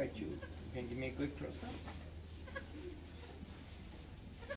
at you. Can you give me a quick close up?